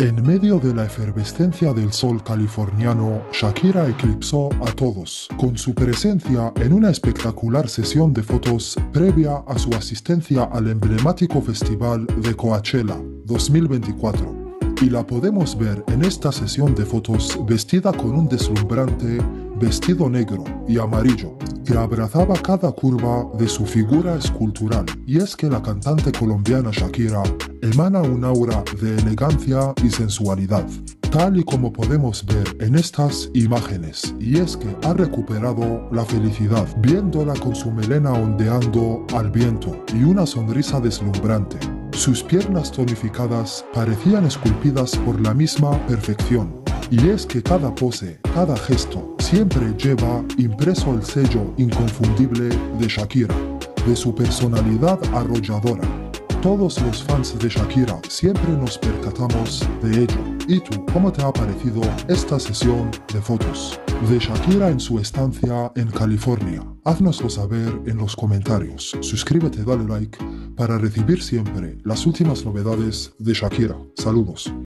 En medio de la efervescencia del sol californiano, Shakira eclipsó a todos, con su presencia en una espectacular sesión de fotos previa a su asistencia al emblemático festival de Coachella 2024 y la podemos ver en esta sesión de fotos vestida con un deslumbrante vestido negro y amarillo que abrazaba cada curva de su figura escultural. Y es que la cantante colombiana Shakira emana un aura de elegancia y sensualidad, tal y como podemos ver en estas imágenes. Y es que ha recuperado la felicidad, viéndola con su melena ondeando al viento y una sonrisa deslumbrante. Sus piernas tonificadas parecían esculpidas por la misma perfección. Y es que cada pose, cada gesto, siempre lleva impreso el sello inconfundible de Shakira, de su personalidad arrolladora. Todos los fans de Shakira siempre nos percatamos de ello. ¿Y tú, cómo te ha parecido esta sesión de fotos de Shakira en su estancia en California? Haznoslo saber en los comentarios. Suscríbete, dale like para recibir siempre las últimas novedades de Shakira. Saludos.